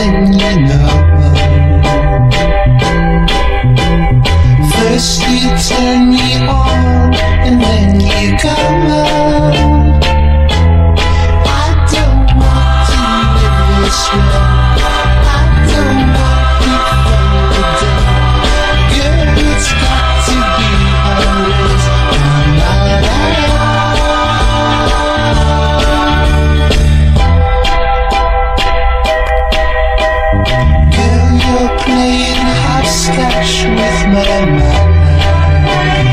Amen. sketch with my mind